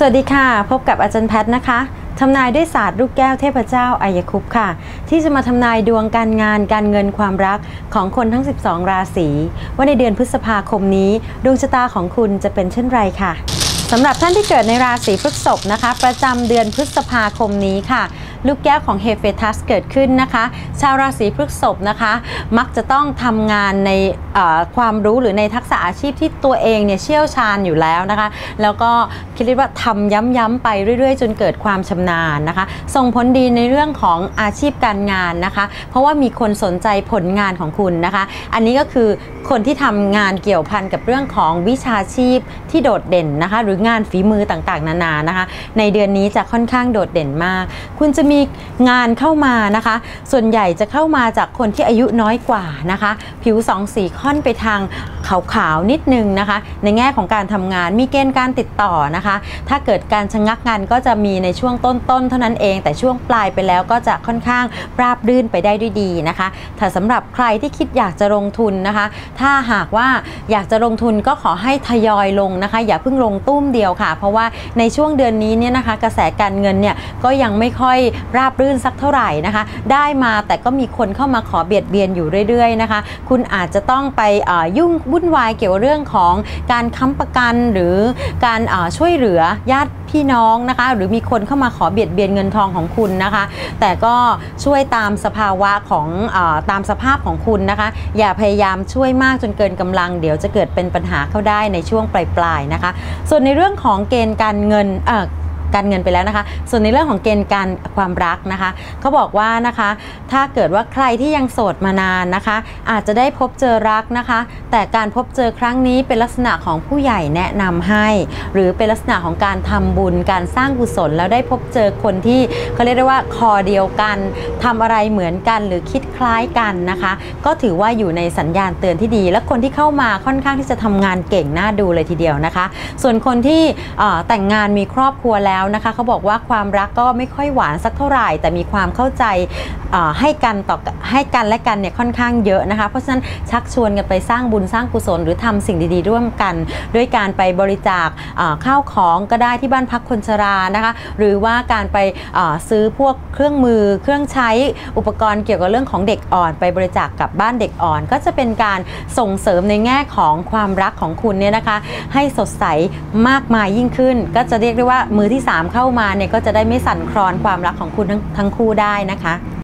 สวัสดีค่ะ พบกับอาจารย์แพทย์นะคะทำนายด้วยศาสตร์ลูกแก้วเทพเจ้าอายคุปต์ค่ะ ที่จะมาทำนายดวงการงานการเงินความรักของคนทั้ง 12 ราศีว่าในเดือนพฤษภาคมนี้ ดวงชะตาของคุณจะเป็นเช่นไรค่ะสำหรับท่านที่เกิดในราศีพฤษภนะคะ ประจำเดือนพฤษภาคมนี้ค่ะ ลูกแก้วของเฮเฟทัสเกิดขึ้นนะคะ ชาวราศีพฤษภนะคะ มักจะต้องทำงานในความรู้หรือในทักษะอาชีพที่ตัวเองเนี่ยเชี่ยวชาญอยู่แล้วนะคะ แล้วก็คิดว่าทำย้ำๆไปเรื่อยๆ จนเกิดความชำนาญนะคะ ส่งผลดีในเรื่องของอาชีพการงานนะคะ เพราะว่ามีคนสนใจผลงานของคุณนะคะ อันนี้ก็คือคนที่ทำงานเกี่ยวพันกับเรื่องของวิชาชีพที่โดดเด่นนะคะ หรืองานฝีมือต่างๆ นานานะคะ ในเดือนนี้จะค่อนข้างโดดเด่นมาก คุณจะมีงานเข้ามานะคะ ส่วนใหญ่จะเข้ามาจากคนที่อายุน้อยกว่านะคะ ผิวสองสีค่อนไปทางขาวๆนิดนึงนะคะ ในแง่ของการทำงานมีเกณฑ์การติดต่อนะคะ ถ้าเกิดการชะงักงานก็จะมีในช่วงต้นๆเท่านั้นเอง แต่ช่วงปลายไปแล้วก็จะค่อนข้างราบรื่นไปได้ด้วยดีนะคะ ถ้าสำหรับใครที่คิดอยากจะลงทุนนะคะ ถ้าหากว่าอยากจะลงทุนก็ขอให้ทยอยลงนะคะ อย่าเพิ่งลงตุ้มเดียวค่ะ เพราะว่าในช่วงเดือนนี้เนี่ยนะคะ กระแสการเงินเนี่ยก็ยังไม่ค่อยราบรื่นสักเท่าไหร่นะคะ ได้มาแต่ก็มีคนเข้ามาขอเบียดเบียนอยู่เรื่อยๆนะคะ คุณอาจจะต้องไปยุ่งวุ่นวายเกี่ยวกับเรื่องของการค้ำประกันหรือการช่วยเหลือญาติพี่น้องนะคะ หรือมีคนเข้ามาขอเบียดเบียนเงินทองของคุณนะคะ แต่ก็ช่วยตามสภาวะของอตามสภาพของคุณนะคะ อย่าพยายามช่วยมากจนเกินกำลัง เดี๋ยวจะเกิดเป็นปัญหาเข้าได้ในช่วงปลายๆนะคะ ส่วนในเรื่องของเกณฑ์การเงินเการเงินไปแล้วนะคะ ส่วนในเรื่องของเกณฑ์การความรักนะคะเขาบอกว่านะคะ ถ้าเกิดว่าใครที่ยังโสดมานานนะคะ อาจจะได้พบเจอรักนะคะ แต่การพบเจอครั้งนี้เป็นลักษณะของผู้ใหญ่แนะนำให้ หรือเป็นลักษณะของการทำบุญการสร้างกุศลแล้วได้พบเจอคนที่เขาเรียกได้ว่าคอเดียวกันทำอะไรเหมือนกันหรือคิดคล้ายกันนะคะ ก็ถือว่าอยู่ในสัญญาณเตือนที่ดี และคนที่เข้ามาค่อนข้างที่จะทำงานเก่งน่าดูเลยทีเดียวนะคะ ส่วนคนที่แต่งงานมีครอบครัวแล้วนะคะเขาบอกว่าความรักก็ไม่ค่อยหวานสักเท่าไหร่ แต่มีความเข้าใจให้กันต่อให้กันและกันเนี่ยค่อนข้างเยอะนะคะ เพราะฉะนั้นชักชวนกันไปสร้างบุญสร้างกุศล หรือทำสิ่งดีๆ ร่วมกัน ด้วยการไปบริจาคข้าวของก็ได้ที่บ้านพักคนชรานะคะหรือว่าการไปซื้อพวกเครื่องมือเครื่องใช้อุปกรณ์เกี่ยวกับเรื่องของเด็กอ่อน ไปบริจาคกับบ้านเด็กอ่อน ก็จะเป็นการส่งเสริมในแง่ของความรักของคุณเนี่ยนะคะ ให้สดใสมากมายยิ่งขึ้น ก็จะเรียกได้ว่ามือที่3 เข้ามาเนี่ยก็จะได้ไม่สั่นคลอนความรักของคุณทั้งทั้งคู่ได้นะคะ